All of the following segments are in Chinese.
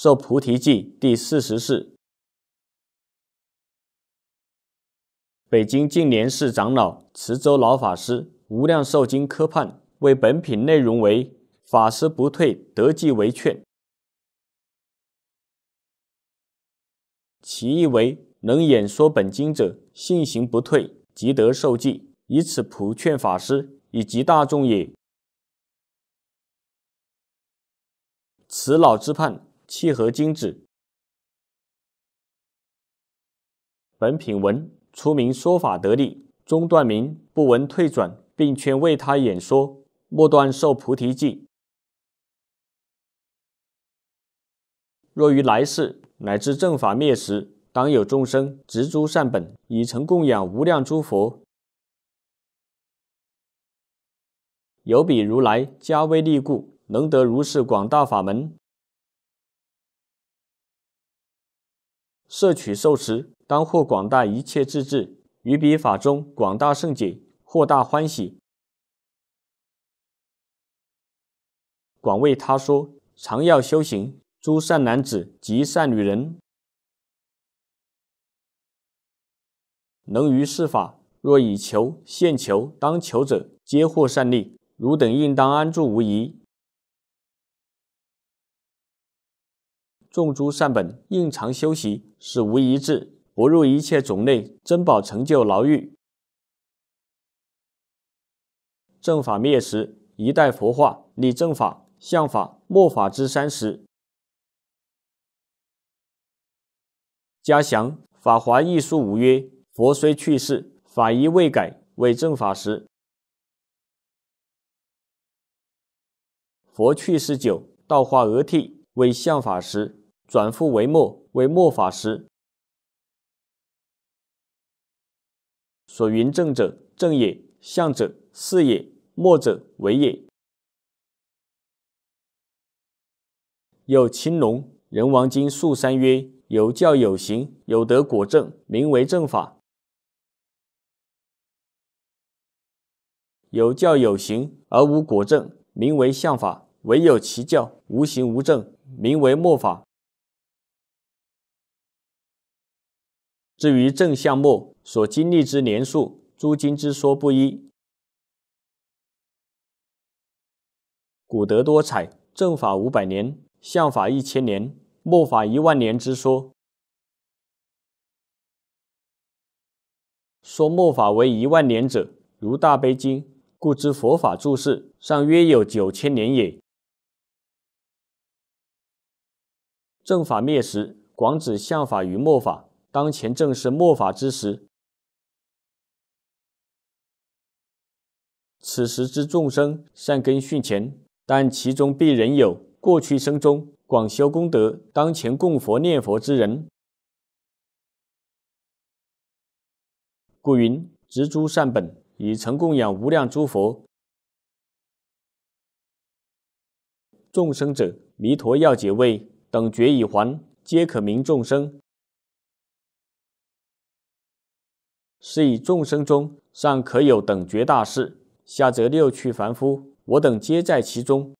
受菩提记第四十世。北京净莲寺长老慈州老法师无量寿经科判为本品内容为法师不退得即为劝，其意为能演说本经者信行不退即得受记，以此普劝法师以及大众也。此老之判契合经旨，本品文。出名说法得力，中断名不闻退转，并劝为他演说，末段受菩提记。若于来世乃至正法灭时，当有众生执诸善本，以成供养无量诸佛。有彼如来加威力故，能得如是广大法门，摄取受持。当获广大一切智智，于彼法中广大圣解，获大欢喜。广为他说，常要修行，诸善男子及善女人，能于是法，若以求现求当求者，皆获善利。汝等应当安住无疑。众诸善本应常修习，是无一智。不入一切种类珍宝成就牢狱，正法灭时，一代佛化，立正法、相法、末法之三时。嘉祥法华艺术五曰：佛虽去世，法仪未改，为正法时。佛去世久，道化俄替，为相法时；转复为末，为末法时。所云正者正也，相者是也，末者为也。有青龙人王经述三曰：有教有行，有德果正，名为正法；有教有行而无果正，名为相法；唯有其教无行无正，名为末法。至于正相末。所经历之年数，诸经之说不一。古德多彩，正法五百年，相法一千年，末法一万年之说。说末法为一万年者，如大悲经，故知佛法注释上约有九千年也。正法灭时，广指相法与末法，当前正是末法之时。此时之众生善根训前，但其中必仍有过去生中广修功德、当前供佛念佛之人。故云：植诸善本，以成供养无量诸佛。众生者，弥陀要解位等觉已还，皆可名众生。是以众生中尚可有等觉大士。下则六趣凡夫，我等皆在其中。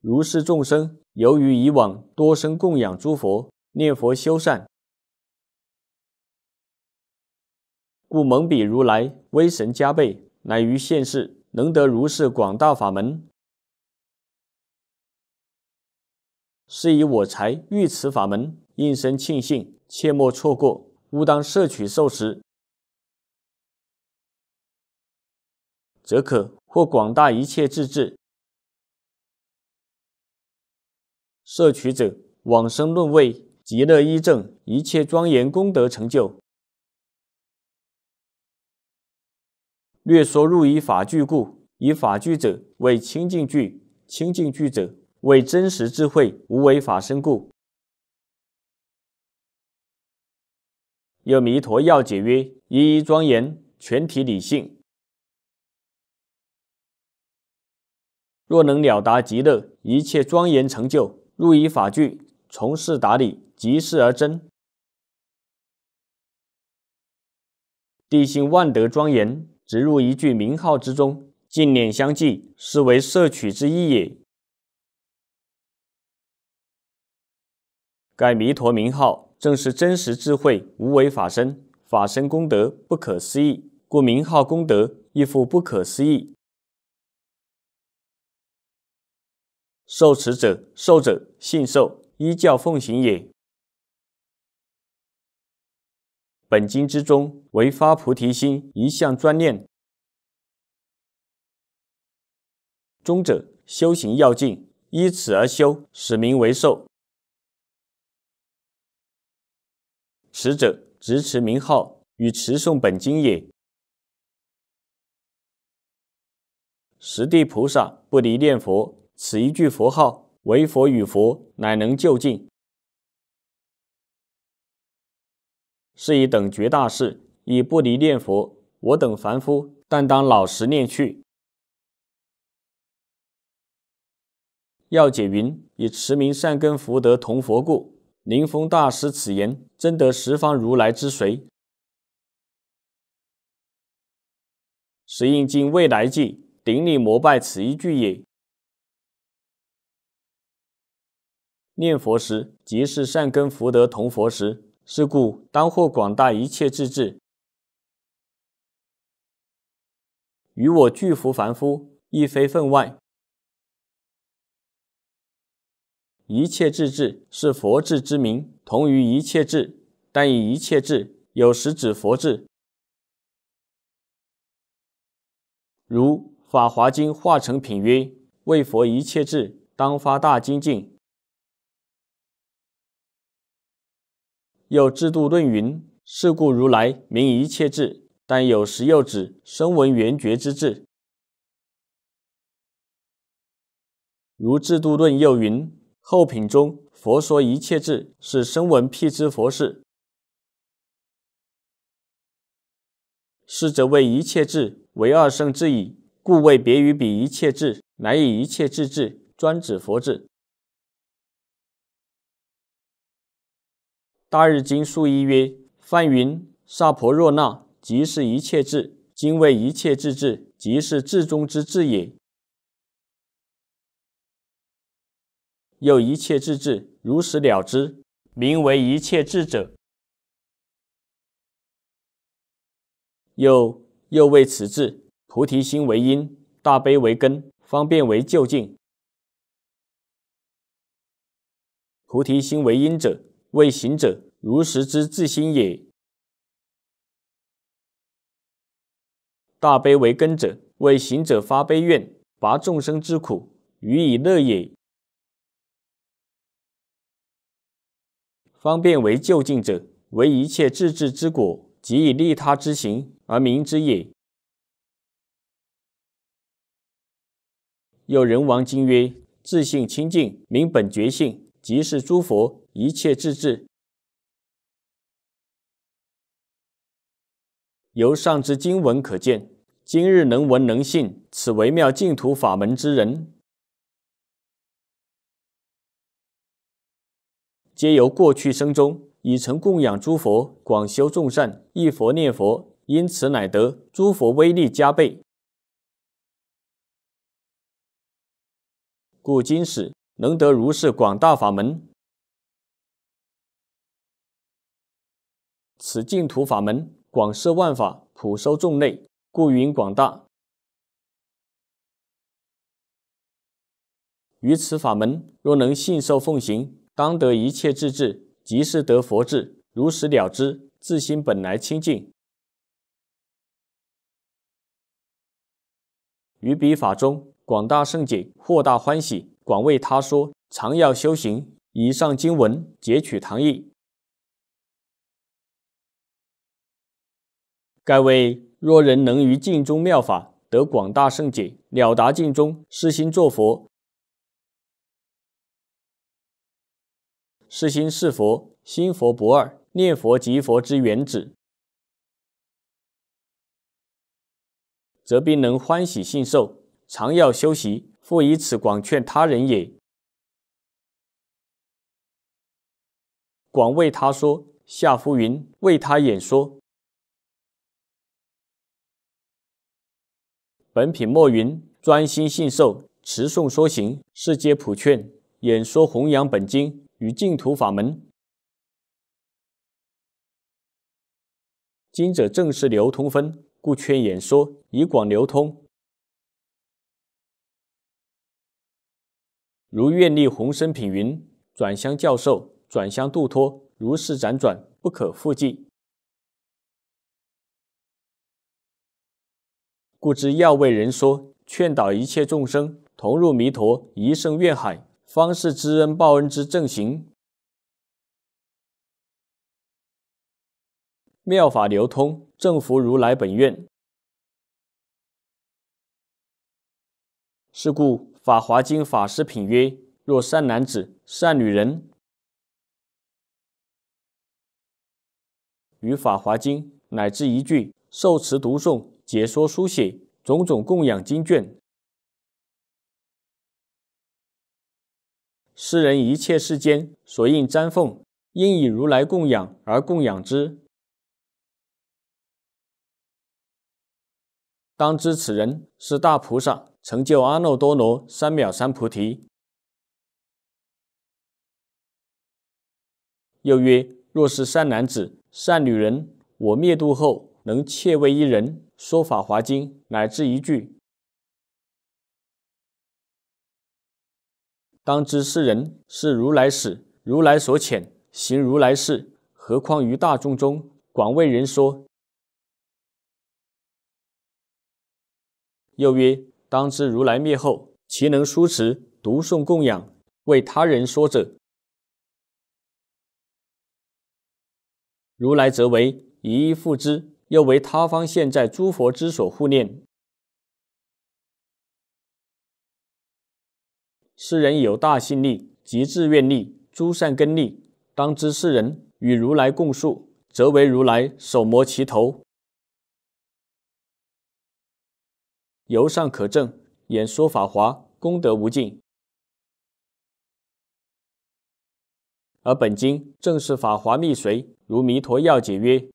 如是众生，由于以往多生供养诸佛，念佛修善，故蒙彼如来威神加倍，乃于现世能得如是广大法门。是以我才遇此法门，应生庆幸，切莫错过，勿当摄取受持。则可获广大一切智智。摄取者往生论位极乐一正一切庄严功德成就。略说入以法句故，以法句者为清净句，清净句者为真实智慧无为法身故。又弥陀要解曰：一一庄严，全体理性。若能了达极乐，一切庄严成就，入以法具，从事达理，即事而真。地心万德庄严，直入一句名号之中，净念相继，是为摄取之意也。盖弥陀名号正是真实智慧无为法身，法身功德不可思议，故名号功德亦复不可思议。受持者、受者信受，依教奉行也。本经之中，唯发菩提心一向专念。中者修行要径，依此而修，使名为受。持者执持名号，与持诵本经也。十地菩萨不离念佛。此一句佛号，为佛与佛，乃能就近。是以等觉大事以不离念佛，我等凡夫但当老实念去。要解云：以持名善根福德同佛故。宁风大师此言，真得十方如来之髓。实应尽未来际顶礼膜拜此一句也。念佛时，即是善根福德同佛时，是故当获广大一切智智。与我具福凡夫，亦非分外。一切智智是佛智之名，同于一切智，但以一切智有时指佛智。如《法华经》化成品曰：“为佛一切智，当发大精进。”又制度论云：“是故如来名一切智，但有时又指声闻缘觉之智。”如制度论又云：“后品中佛说一切智是声闻辟支佛事，是则为一切智为二圣之矣，故谓别于彼一切智，乃以一切智智专指佛智。”大日经述一曰：“梵云萨婆若那，即是一切智；今谓一切智智，即是智中之智也。又一切智智，如实了之，名为一切智者。又又谓此智，菩提心为因，大悲为根，方便为就近。菩提心为因者。”为行者如实之自心也。大悲为根者，为行者发悲愿，拔众生之苦，予以乐也。方便为就近者，为一切自智之果，即以利他之行而明之也。有人王经曰：自性清净，明本觉性，即是诸佛。一切自智，由上之经文可见，今日能闻能信此微妙净土法门之人，皆由过去生中已曾供养诸佛，广修众善，忆佛念佛，因此乃得诸佛威力加倍。故今始能得如是广大法门。此净土法门广摄万法，普收众类，故云广大。于此法门，若能信受奉行，当得一切智智，即是得佛智，如实了知，自心本来清净。于彼法中，广大圣解，获大欢喜，广为他说，常要修行。以上经文截取堂义。盖谓若人能于境中妙法得广大圣解，了达境中，是心作佛，是心是佛，心佛不二，念佛即佛之原旨，则必能欢喜信受，常要修习，复以此广劝他人也。广为他说，下夫云为他演说。本品末云：专心信受，持诵说行，是皆普劝演说弘扬本经，与净土法门。今者正是流通分，故劝演说以广流通。如愿力宏生品云：转相教授，转相度脱，如是辗转，不可复计。故知要为人说，劝导一切众生同入弥陀一生愿海，方是知恩报恩之正行。妙法流通，正福如来本愿。是故《法华经》法师品曰：若善男子、善女人，于《法华经》乃至一句受持读诵、解说书写种种供养经卷，世人一切世间所应瞻奉，应以如来供养而供养之。当知此人是大菩萨，成就阿耨多罗三藐三菩提。又曰：若是善男子、善女人，我灭度后，能切为一人说法华经，乃至一句，当知是人是如来使，如来所遣，行如来事，何况于大众中广为人说。又曰：当知如来灭后，其能书持、读诵、供养，为他人说者，如来则为一一复之，又为他方现在诸佛之所护念。世人有大信力、极志愿力、诸善根力，当知世人与如来共述，则为如来手摩其头。由上可证，演说法华功德无尽，而本经正是法华密髓。如弥陀要解曰：“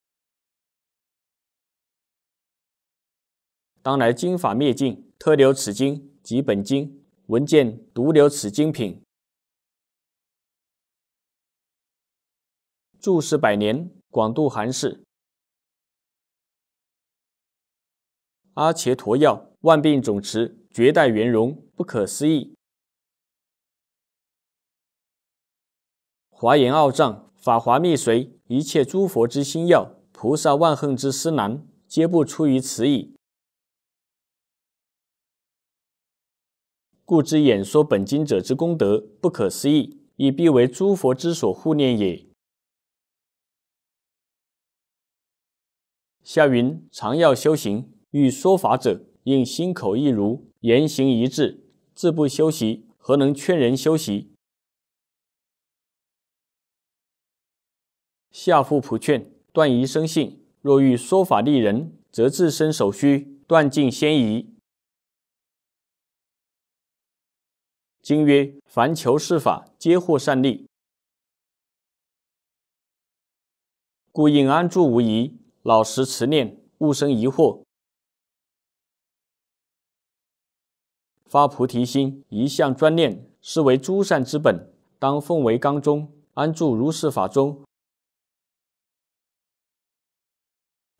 当来经法灭尽，特留此经及本经文见，独留此精品，住世百年，广度寒士。阿伽陀药。”万病总持，绝代圆融，不可思议。华严奥藏，法华密髓，一切诸佛之心要，菩萨万恨之思难，皆不出于此矣。故知演说本经者之功德不可思议，亦必为诸佛之所护念也。下云：常要修行，欲说法者。应心口一如，言行一致，自不修习，何能劝人修习？下复普劝，断疑生信。若欲说法利人，则自身所需，断尽先疑。经曰：凡求是法，皆获善利。故应安住无疑，老实持念，勿生疑惑。发菩提心，一向专念，是为诸善之本，当奉为纲中，安住如是法中。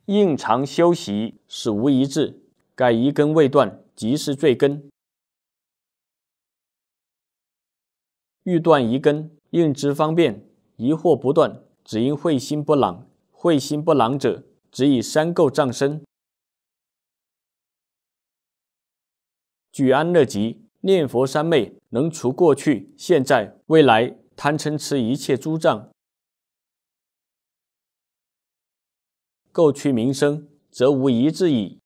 应常修习，使无一智，盖一根未断，即是罪根。欲断疑根，应知方便，疑惑不断，只因慧心不朗。慧心不朗者，只以三垢障身。具安乐集念佛三昧，能除过去、现在、未来贪嗔痴一切诸障，垢去名声，则无一智矣。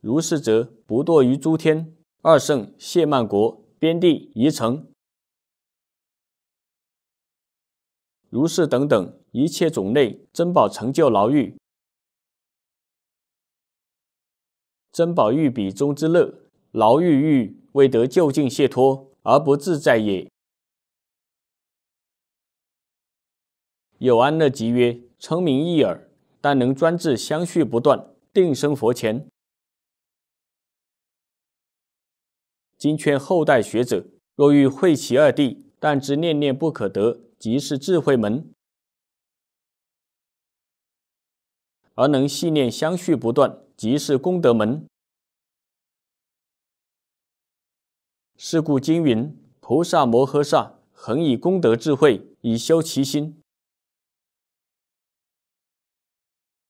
如是者，不堕于诸天、二圣、谢曼国、边地、宜城，如是等等一切种类珍宝成就牢狱。珍宝玉比中之乐，牢狱狱未得就近解脱而不自在也。有安乐集曰：称名一耳，但能专制相续不断，定生佛前。今劝后代学者若欲会其二谛，但知念念不可得，即是智慧门；而能系念相续不断，即是功德门。是故经云：菩萨摩诃萨恒以功德智慧以修其心。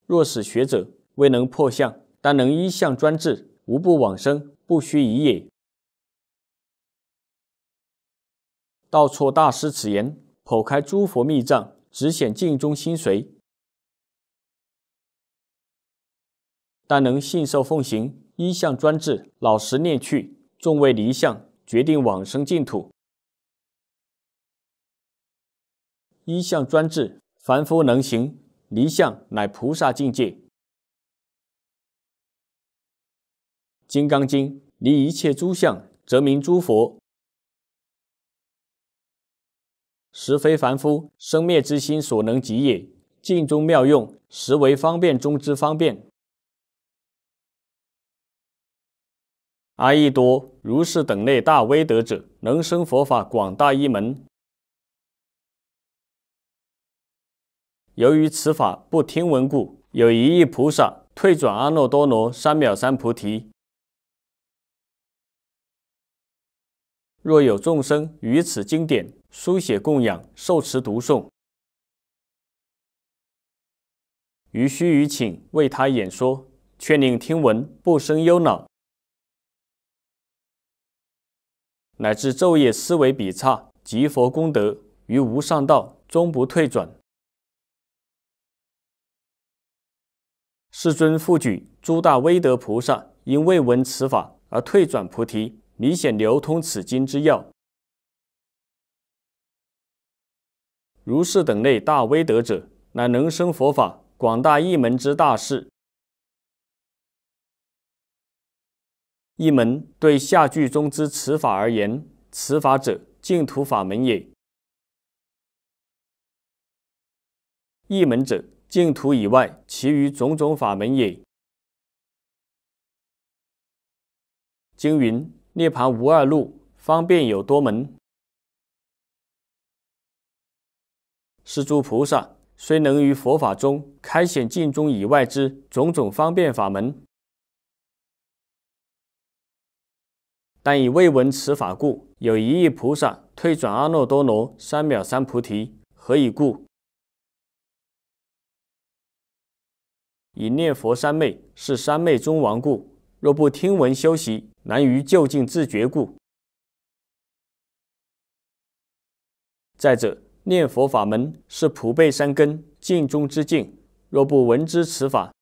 若使学者未能破相，但能依相专制，无不往生，不须疑也。道错大师此言，剖开诸佛密藏，只显镜中心髓。但能信受奉行，一向专制，老实念去，众未离相，决定往生净土。一向专制，凡夫能行；离相，乃菩萨境界。《金刚经》离一切诸相，则名诸佛。实非凡夫生灭之心所能及也。境中妙用，实为方便中之方便。阿逸多如是等类大威德者，能生佛法广大一门。由于此法不听闻故，有一亿菩萨退转阿耨多罗三藐三菩提。若有众生于此经典书写供养受持读诵，于须臾请为他演说，劝令听闻，不生忧恼，乃至昼夜思维比刹，及佛功德于无上道，终不退转。世尊复举诸大威德菩萨，因未闻此法而退转菩提。明显流通此经之要，如是等类大威德者，乃能生佛法广大一门之大事。一门对下句中之此法而言，此法者净土法门也。一门者净土以外其余种种法门也。经云。涅槃无二路，方便有多门。是诸菩萨虽能于佛法中开显境中以外之种种方便法门，但以未闻此法故，有一亿菩萨退转阿耨多罗三藐三菩提。何以故？以念佛三昧是三昧中王故。若不听闻修习，难于就近自觉故。再者，念佛法门是普被三根净中之境，若不闻知此法，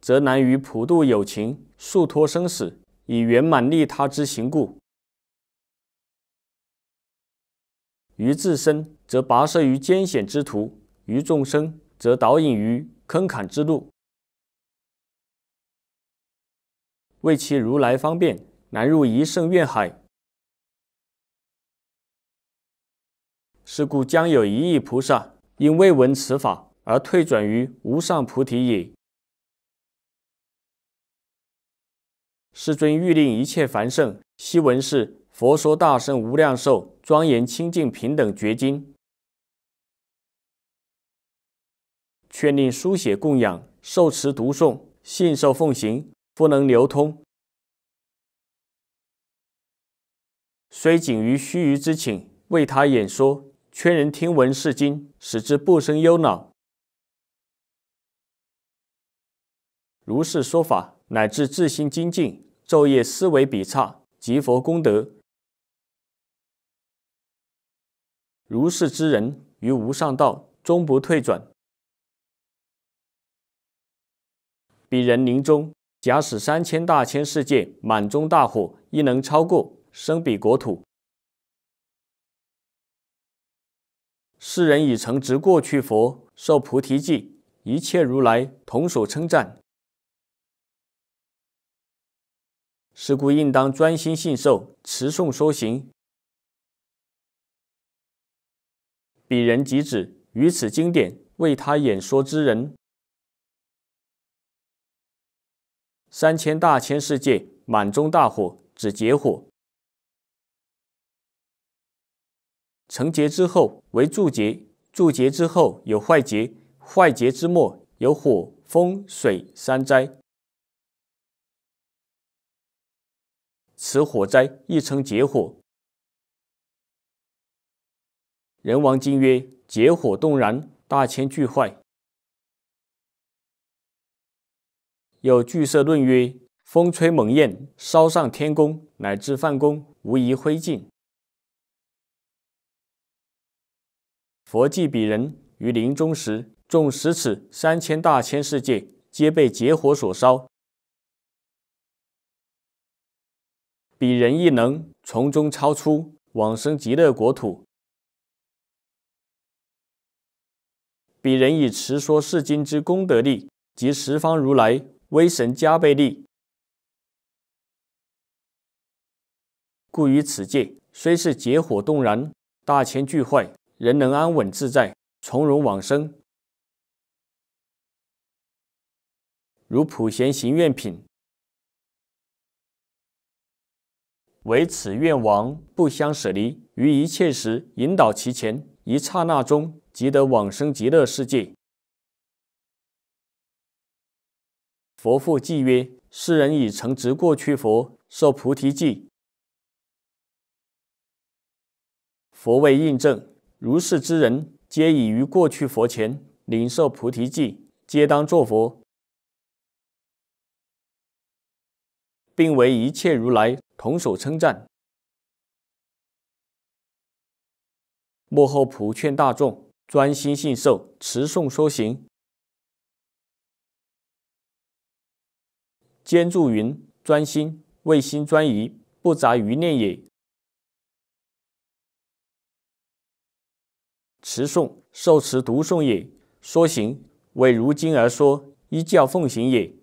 则难于普度有情、速脱生死，以圆满利他之行故。于自身，则跋涉于艰险之途；于众生，则导引于坑坎之路。为其如来方便，难入一圣愿海。是故将有一亿菩萨因未闻此法而退转于无上菩提也。世尊欲令一切凡圣悉闻是佛说大圣无量寿庄严清净平等觉经，劝令书写供养受持读诵信受奉行。不能流通，虽仅于须臾之请，为他演说，劝人听闻是经，使之不生忧恼。如是说法，乃至自心精进，昼夜思维比刹，积佛功德。如是之人，于无上道终不退转。彼人临终。假使三千大千世界满中大火，亦能超过生彼国土。世人已曾执过去佛，受菩提记，一切如来同所称赞。是故应当专心信受，持诵说行。彼人即指于此经典为他演说之人。三千大千世界满中大火，指结火。成劫之后为柱劫，柱劫之后有坏劫，坏劫之末有火、风、水三灾。此火灾亦称劫火。人王经曰：劫火动然，大千俱坏。有巨色论曰：风吹猛焰，烧上天宫，乃至梵宫，无一灰烬。佛记彼人于临终时，众十尺三千大千世界，皆被劫火所烧。彼人亦能从中超出，往生极乐国土。彼人以持说是经之功德力，及十方如来威神加倍力，故于此界虽是劫火动然，大千俱坏。人能安稳自在，从容往生。如普贤行愿品，唯此愿王不相舍离，于一切时引导其前，一刹那中即得往生极乐世界。佛父记曰：世人已成直过去佛，受菩提记。佛为印证。如是之人，皆已于过去佛前领受菩提记，皆当作佛，并为一切如来同手称赞。幕后普劝大众专心信受，持诵说行。兼注云：专心，为心专一，不杂于念也。持诵、受持、读诵也；说行，为如今而说，依教奉行也。